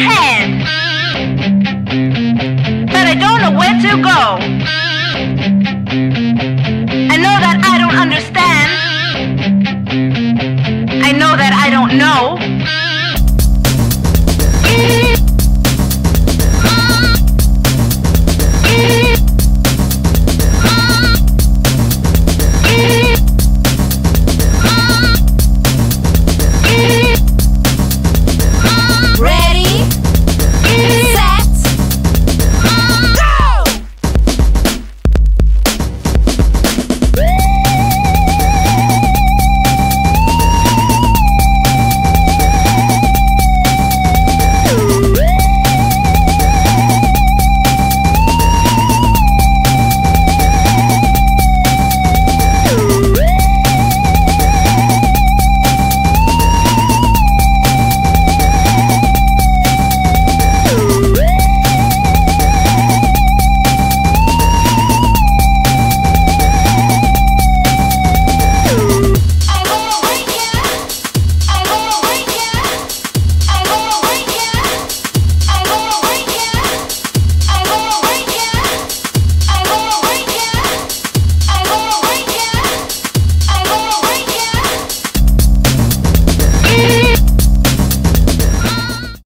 hand. But I don't know where to go. I know that I don't understand. I know that I don't know.